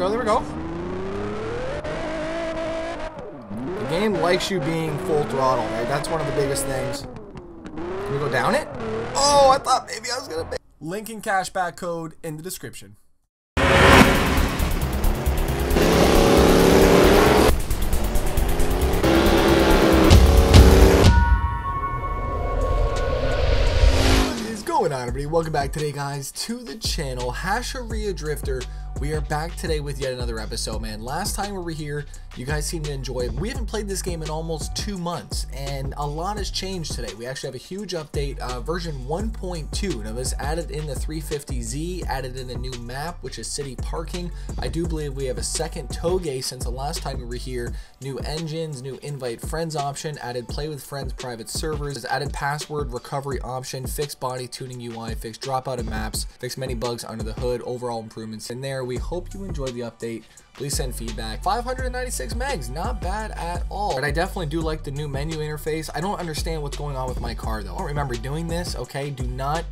go, there we go. The game likes you being full throttle, right? That's one of the biggest things. Can we go down it? Oh, I thought maybe I was gonna. Lincoln cashback code in the description. What is going on everybody welcome back today guys to the channel Hashiriya Drifter we are back today with yet another episode man. Last time we were here you guys seemed to enjoy it. We haven't played this game in almost two months and a lot has changed today. We actually have a huge update uh, version 1.2 now this added in the 350z added in a new map which is city parking. I do believe we have a second toge since the last time we were here. New engines new invite friends option added play with friends private servers added password recovery option fixed body tuning ui fixed dropout of maps fixed many bugs under the hood overall improvements in there we hope you enjoyed the update. Please send feedback. 596 megs, not bad at all. But I definitely do like the new menu interface. I don't understand what's going on with my car though. I don't remember doing this, okay? Do not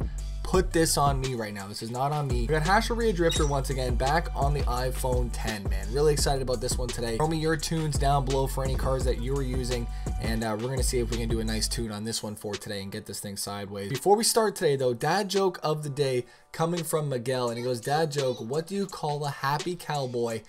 put this on me right now. This is not on me. We got Hashiriya Drifter once again back on the iPhone 10, man. Really excited about this one today. Throw me your tunes down below for any cars that you were using, and uh, we're gonna see if we can do a nice tune on this one for today and get this thing sideways. Before we start today though, dad joke of the day coming from Miguel, and he goes, dad joke, what do you call a happy cowboy?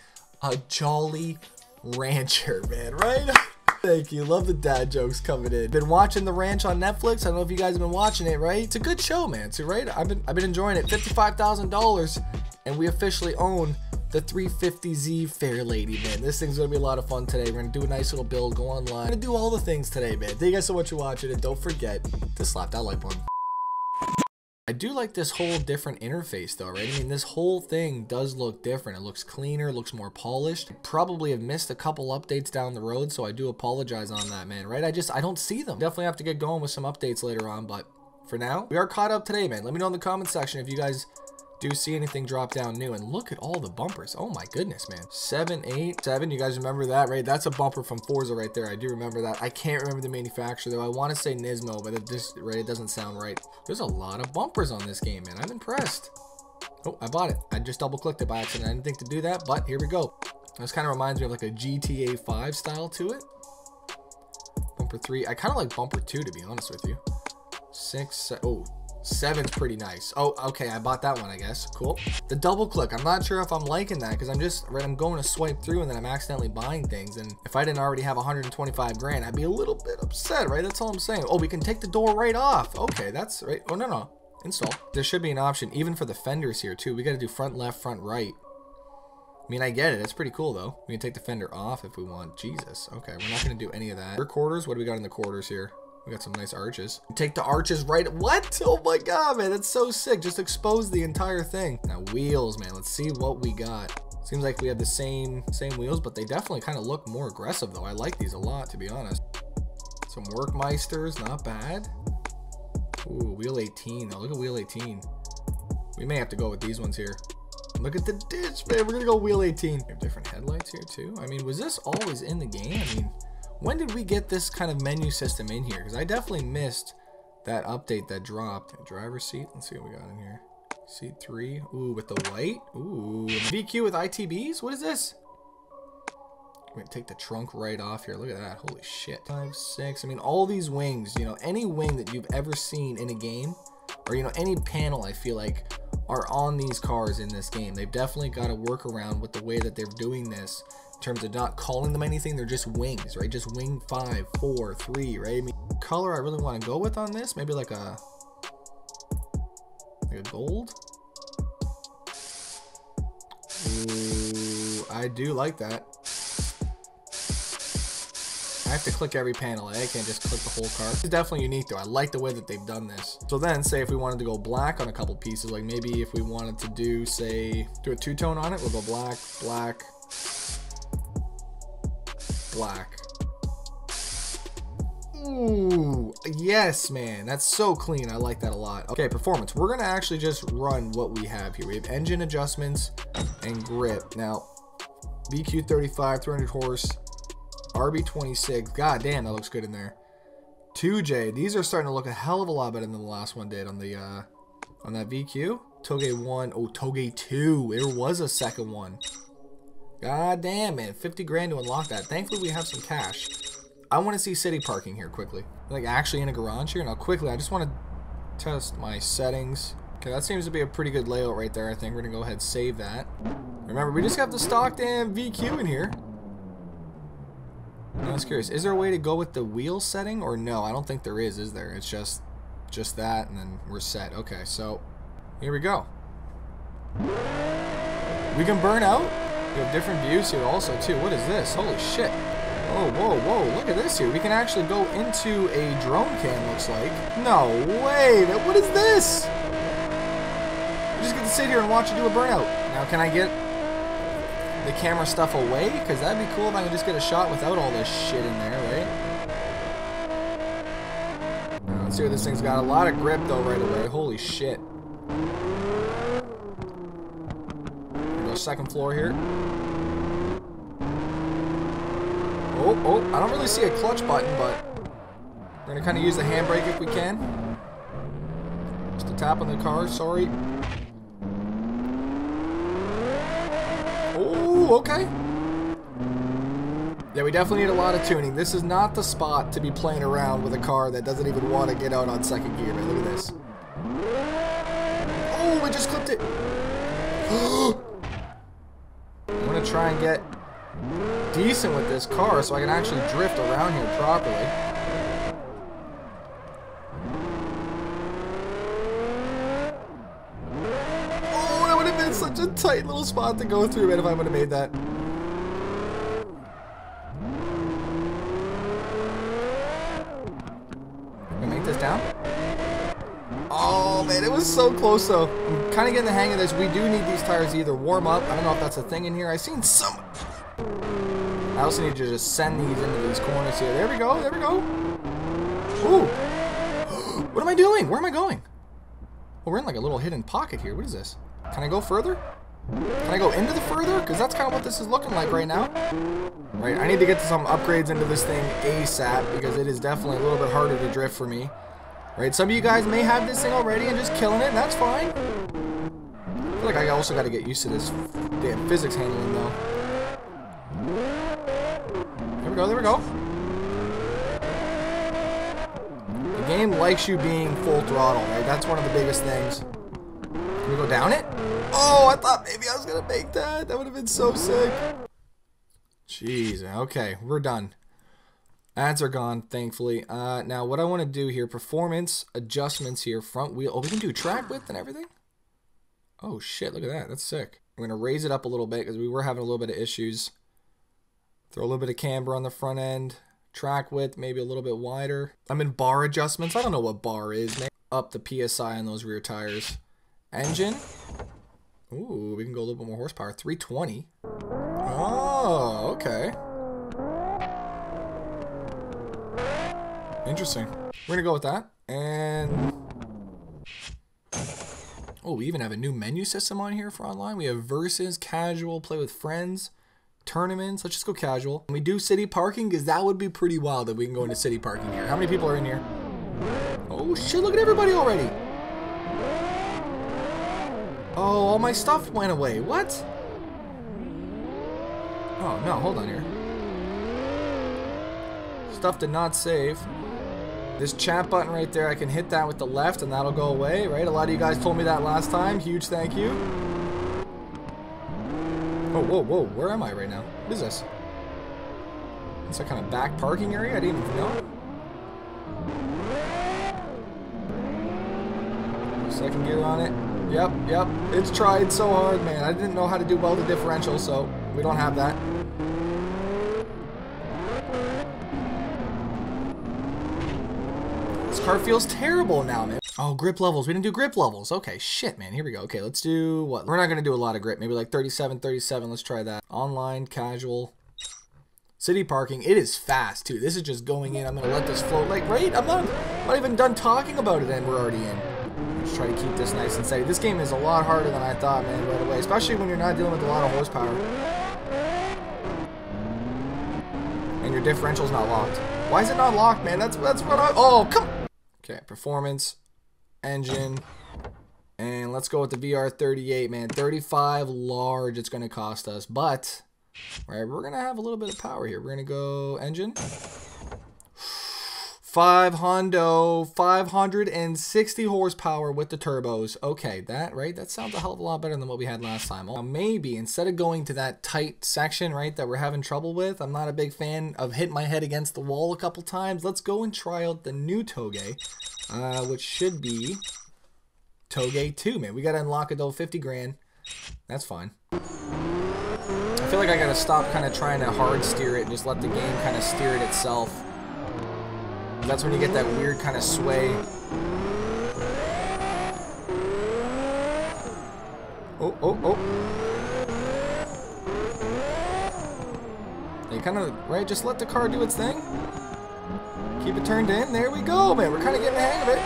A jolly rancher, man, right? Thank you. Love the dad jokes coming in. Been watching The Ranch on Netflix. I don't know if you guys have been watching it, right? It's a good show, man. So, right? I've been I've been enjoying it. Fifty-five thousand dollars, and we officially own the 350Z Fairlady, man. This thing's gonna be a lot of fun today. We're gonna do a nice little build, go online. We're gonna do all the things today, man. Thank you guys so much for watching, and don't forget to slap that like button. I do like this whole different interface though, right? I mean, this whole thing does look different. It looks cleaner, looks more polished. Probably have missed a couple updates down the road, so I do apologize on that, man, right? I just, I don't see them. Definitely have to get going with some updates later on, but for now, we are caught up today, man. Let me know in the comment section if you guys do see anything drop down new. And look at all the bumpers. Oh my goodness, man. Seven, eight, seven. You guys remember that, right? That's a bumper from Forza right there. I do remember that. I can't remember the manufacturer though. I want to say Nismo, but it just right, it doesn't sound right. There's a lot of bumpers on this game, man. I'm impressed. Oh, I bought it. I just double clicked it by accident. I didn't think to do that, but here we go. This kind of reminds me of like a GTA 5 style to it. Bumper 3. I kind of like Bumper 2, to be honest with you. Six. Oh, Seven's pretty nice. Oh, okay, I bought that one, I guess. Cool. The double click, I'm not sure if I'm liking that because I'm just, right, I'm going to swipe through and then I'm accidentally buying things. And if I didn't already have 125 grand, I'd be a little bit upset, right? That's all I'm saying. Oh, we can take the door right off. Okay, that's right. Oh, no, no. Install. There should be an option even for the fenders here too. We got to do front left, front right. I mean, I get it. It's pretty cool, though. We can take the fender off if we want. Jesus. Okay, we're not going to do any of that. Quarters, what do we got in the quarters here? We got some nice arches. Take the arches right. What? Oh my god, man. That's so sick. Just expose the entire thing. Now, wheels, man. Let's see what we got. Seems like we have the same same wheels, but they definitely kind of look more aggressive, though. I like these a lot, to be honest. Some Workmeisters. Not bad. Ooh, wheel 18. Now, look at wheel 18. We may have to go with these ones here. Look at the ditch, man. We're to go wheel 18. We have different headlights here, too. I mean, was this always in the game? I mean... When did we get this kind of menu system in here? Because I definitely missed that update that dropped. Driver seat. Let's see what we got in here. Seat three. Ooh, with the white. Ooh, VQ with ITBs. What is this? We're gonna take the trunk right off here. Look at that. Holy shit. Five, six. I mean, all these wings. You know, any wing that you've ever seen in a game, or you know, any panel. I feel like are on these cars in this game. They've definitely got to work around with the way that they're doing this in terms of not calling them anything. They're just wings, right? Just wing five, four, three, right? I mean, color I really want to go with on this, maybe like a like a gold. Ooh, I do like that. I have to click every panel. Eh? I can't just click the whole car. It's definitely unique though. I like the way that they've done this. So then say if we wanted to go black on a couple pieces, like maybe if we wanted to do say, do a two-tone on it, we'll go black, black, black. Ooh, yes, man. That's so clean. I like that a lot. Okay, performance. We're going to actually just run what we have here. We have engine adjustments and grip. Now, VQ35, 300 horse, RB26. God damn, that looks good in there. 2J. These are starting to look a hell of a lot better than the last one did on the uh, on that VQ. Toge 1. Oh, Toge 2. There was a second one. God damn, man. 50 grand to unlock that. Thankfully, we have some cash. I want to see city parking here quickly. Like, actually in a garage here. Now, quickly, I just want to test my settings. Okay, that seems to be a pretty good layout right there, I think. We're going to go ahead and save that. Remember, we just have the stock damn VQ in here. I was curious. Is there a way to go with the wheel setting? Or no, I don't think there is, is there? It's just, just that, and then we're set. Okay, so here we go. We can burn out. We have different views here also, too. What is this? Holy shit. Oh, whoa, whoa, look at this here. We can actually go into a drone cam, looks like. No way. What is this? I just get to sit here and watch you do a burnout. Now, can I get the camera stuff away? Because that'd be cool if I could just get a shot without all this shit in there, right? Let's see what this thing's got. A lot of grip, though, right away. Holy shit. Second floor here. Oh, oh, I don't really see a clutch button, but we're gonna kind of use the handbrake if we can. Just a tap on the car, sorry. Oh, okay. Yeah, we definitely need a lot of tuning. This is not the spot to be playing around with a car that doesn't even want to get out on second gear, man. Look at this. Oh, we just clipped it. Oh, Try and get decent with this car so I can actually drift around here properly. Oh, that would have been such a tight little spot to go through, man, if I would have made that. Can I make this down? Oh, man, it was so close, though. I'm kind of getting the hang of this. We do need these tires either warm up. I don't know if that's a thing in here. I've seen some... I also need to just send these into these corners here. There we go. There we go. Ooh. what am I doing? Where am I going? Well, we're in like a little hidden pocket here. What is this? Can I go further? Can I go into the further? Because that's kind of what this is looking like right now. Right, I need to get some upgrades into this thing ASAP because it is definitely a little bit harder to drift for me. Right, some of you guys may have this thing already and just killing it, and that's fine. I feel like I also got to get used to this damn physics handling though. There we go, there we go. The game likes you being full throttle, right? That's one of the biggest things. Can we go down it? Oh, I thought maybe I was to make that. That would have been so sick. Jeez, okay, we're done. Ads are gone, thankfully. Uh, now, what I want to do here, performance adjustments here, front wheel. Oh, we can do track width and everything? Oh, shit, look at that. That's sick. I'm going to raise it up a little bit because we were having a little bit of issues. Throw a little bit of camber on the front end. Track width, maybe a little bit wider. I'm in bar adjustments. I don't know what bar is. Maybe up the PSI on those rear tires. Engine. Ooh, we can go a little bit more horsepower. 320. Oh, okay. Interesting. We're gonna go with that. And oh, we even have a new menu system on here for online. We have versus, casual, play with friends, tournaments. Let's just go casual. And we do city parking because that would be pretty wild if we can go into city parking here. How many people are in here? Oh shit! Look at everybody already. Oh, all my stuff went away. What? Oh no! Hold on here. Stuff did not save. This chat button right there, I can hit that with the left and that'll go away, right? A lot of you guys told me that last time. Huge thank you. Oh, whoa, whoa, where am I right now? What is this? It's a kind of back parking area? I didn't even know. Second gear on it. Yep, yep. It's tried so hard, man. I didn't know how to do well the differential, so we don't have that. This car feels terrible now, man. Oh, grip levels. We didn't do grip levels. Okay, shit, man. Here we go. Okay, let's do what? We're not going to do a lot of grip. Maybe like 37, 37. Let's try that. Online, casual. City parking. It is fast, too. This is just going in. I'm going to let this float. Like, right? I'm not, I'm not even done talking about it and we're already in. Let's try to keep this nice and steady. This game is a lot harder than I thought, man, right away. Especially when you're not dealing with a lot of horsepower. And your differential's not locked. Why is it not locked, man? That's that's what I... Oh, come... Okay, performance, engine, and let's go with the VR38, man. 35 large it's going to cost us, but All right, we're going to have a little bit of power here. We're going to go engine. 5 Hondo, 560 horsepower with the turbos. Okay, that, right? That sounds a hell of a lot better than what we had last time. Now, maybe instead of going to that tight section, right, that we're having trouble with, I'm not a big fan of hitting my head against the wall a couple times. Let's go and try out the new Toge, uh, which should be Toge 2, man. We got to unlock it though, 50 grand. That's fine. I feel like I got to stop kind of trying to hard steer it and just let the game kind of steer it itself. That's when you get that weird kind of sway. Oh, oh, oh. You kind of, right, just let the car do its thing. Keep it turned in. There we go, man. We're kind of getting the hang of it.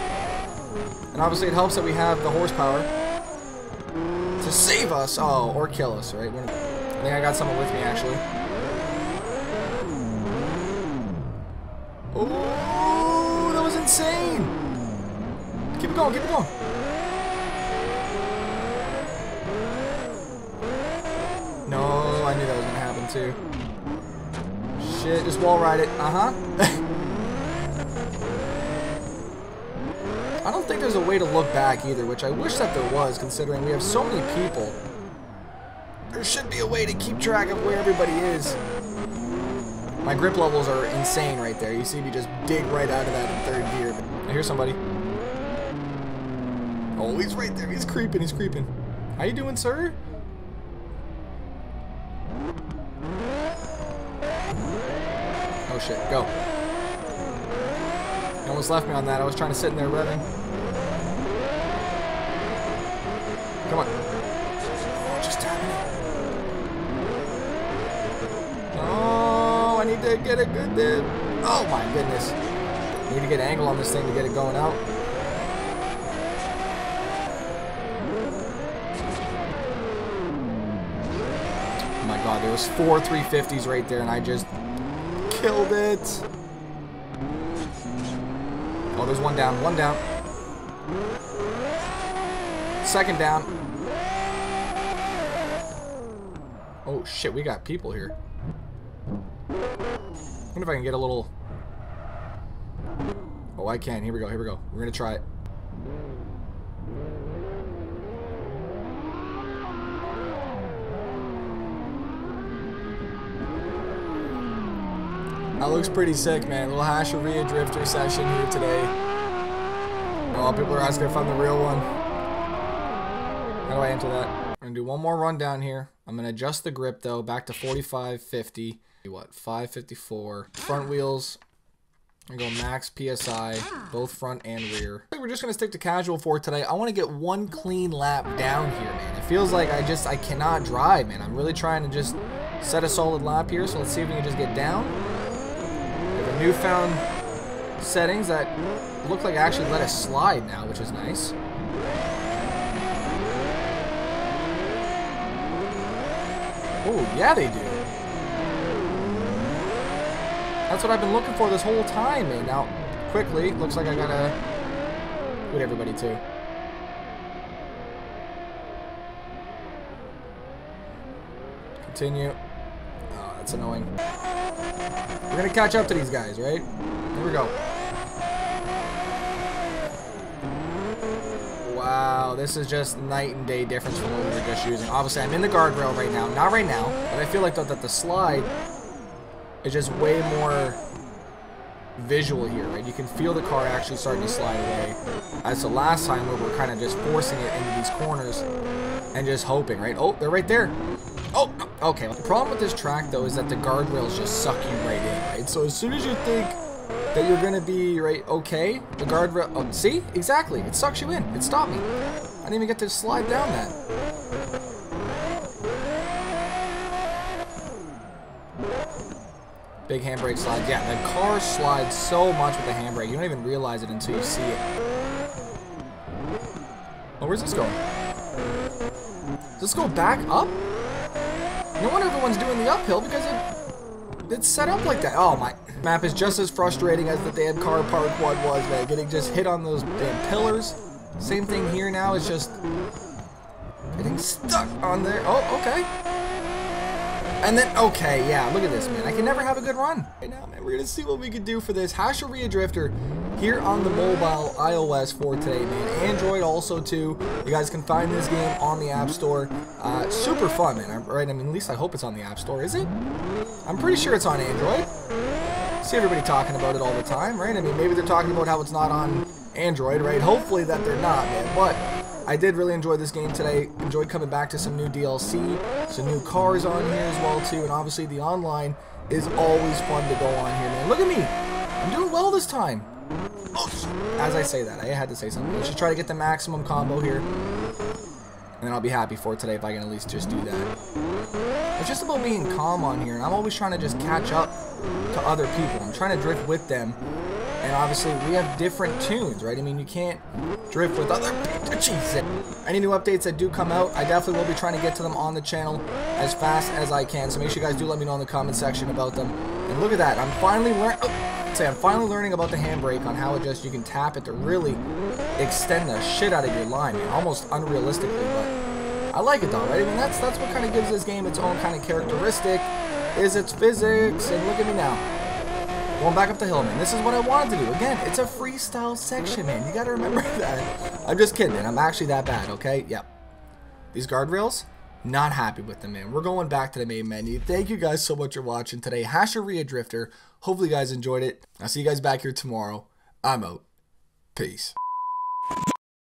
And obviously it helps that we have the horsepower to save us. Oh, or kill us, right? I think I got someone with me, actually. Oh insane! Keep it going, keep it going. No, I knew that was gonna happen too. Shit, just wall ride it. Uh-huh. I don't think there's a way to look back either, which I wish that there was, considering we have so many people. There should be a way to keep track of where everybody is. My grip levels are insane right there. You see me just dig right out of that in third gear. Hear somebody. Oh, he's right there. He's creeping. He's creeping. How you doing, sir? Oh, shit. Go. You almost left me on that. I was trying to sit in there revving. Come on. Oh, just. Oh, I need to get a good dip. Oh, my goodness. Need to get an angle on this thing to get it going out. Oh my god, there was four 350s right there and I just killed it. Oh, there's one down, one down. Second down. Oh shit, we got people here. I wonder if I can get a little Oh, I can. Here we go. Here we go. We're going to try it. That looks pretty sick, man. A little Hashiriya Drifter session here today. Oh, people are asking if I'm the real one. How do I enter that? I'm going to do one more run down here. I'm going to adjust the grip, though, back to 45, 50. What? 554. Front wheels, I go max PSI, both front and rear. We're just gonna stick to casual for today. I wanna get one clean lap down here, man. It feels like I just, I cannot drive, man. I'm really trying to just set a solid lap here, so let's see if we can just get down. We have a newfound settings that look like I actually let us slide now, which is nice. Oh, yeah they do. That's what I've been looking for this whole time, man. Now, quickly, looks like I gotta put everybody too. Continue. Oh, that's annoying. We're gonna catch up to these guys, right? Here we go. Wow, this is just night and day difference from what we were just using. Obviously, I'm in the guardrail right now. Not right now, but I feel like that the slide it's just way more visual here, right? You can feel the car actually starting to slide away. As the last time where we're kind of just forcing it into these corners and just hoping, right? Oh, they're right there. Oh, okay. The problem with this track, though, is that the guardrails just suck you right in, right? So as soon as you think that you're going to be, right, okay, the guardrail... Oh, see? Exactly. It sucks you in. It stopped me. I didn't even get to slide down that. Big handbrake slide. Yeah, the car slides so much with the handbrake. You don't even realize it until you see it. Oh, where's this going? Does this go back up? No wonder everyone's doing the uphill because it it's set up like that. Oh my map is just as frustrating as the damn car park one was, man. Getting just hit on those damn pillars. Same thing here now. It's just getting stuck on there. Oh, okay. And then, okay, yeah, look at this, man. I can never have a good run. Right now, man, we're going to see what we can do for this. Hashiriya Drifter here on the mobile iOS for today, man. Android also, too. You guys can find this game on the App Store. Uh, super fun, man. Right? I mean, at least I hope it's on the App Store. Is it? I'm pretty sure it's on Android. See everybody talking about it all the time, right? I mean, maybe they're talking about how it's not on Android, right? Hopefully that they're not, man. But I did really enjoy this game today. Enjoyed coming back to some new DLC, some new cars on here as well too, and obviously the online is always fun to go on here, man. Look at me. I'm doing well this time. As I say that, I had to say something. Let's just try to get the maximum combo here. And then I'll be happy for today if I can at least just do that. It's just about being calm on here, and I'm always trying to just catch up to other people. I'm trying to drift with them and obviously, we have different tunes, right? I mean, you can't drift with other people. Any new updates that do come out, I definitely will be trying to get to them on the channel as fast as I can. So make sure you guys do let me know in the comment section about them. And look at that. I'm finally learning... Oh, say, I'm finally learning about the handbrake on how it just... You can tap it to really extend the shit out of your line, man. Almost unrealistically, but... I like it though, right? I mean, that's that's what kind of gives this game its own kind of characteristic, is its physics, and look at me now. Going back up the hill, man. This is what I wanted to do. Again, it's a freestyle section, man. You gotta remember that. I'm just kidding, man. I'm actually that bad, okay? Yep. These guardrails, not happy with them, man. We're going back to the main menu. Thank you guys so much for watching today. Hashiriya Drifter. Hopefully you guys enjoyed it. I'll see you guys back here tomorrow. I'm out. Peace.